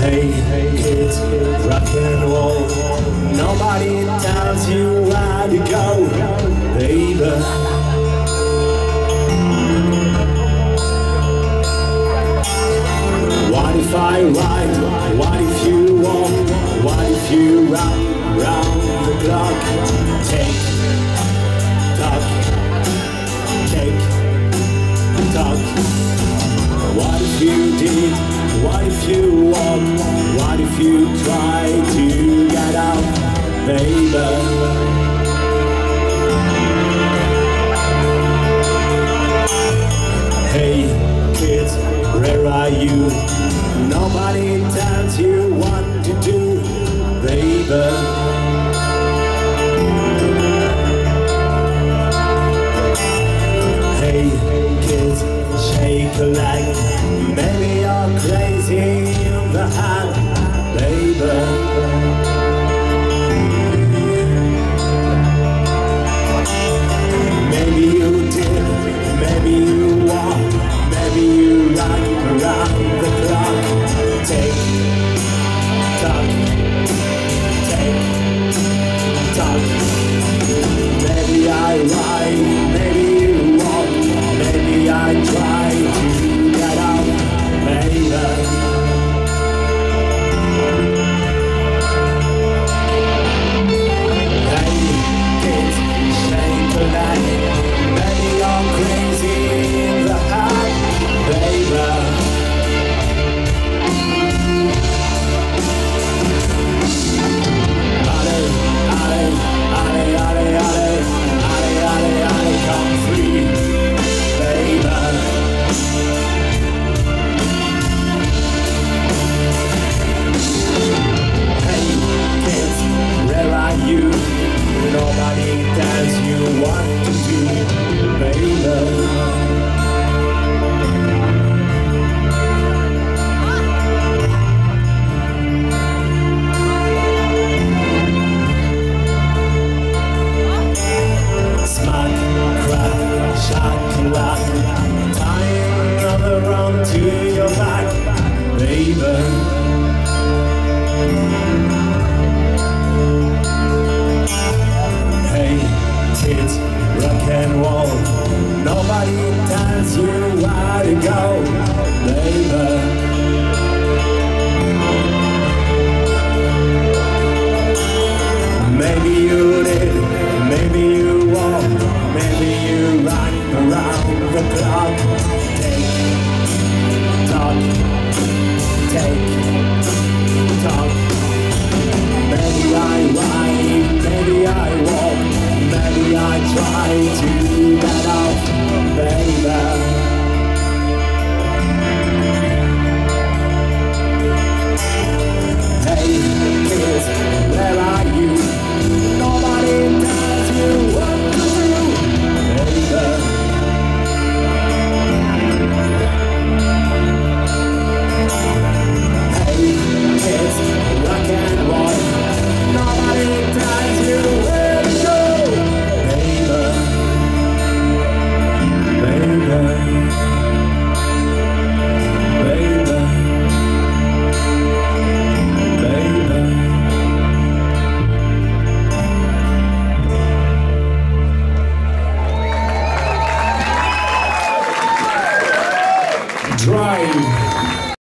Hey, hey, kids, rock and roll. Nobody tells you where to go, baby. What if I ride? What if you walk? What if you run round the clock? Take, if you walk? What if you try to get out, baby? Hey, kids, where are you? Nobody tells you what to do, baby. Hey, kids, rock and roll. Nobody tells you where to go, baby. Maybe you did, maybe you won't, maybe you run around the clock. Tick tock take. Talk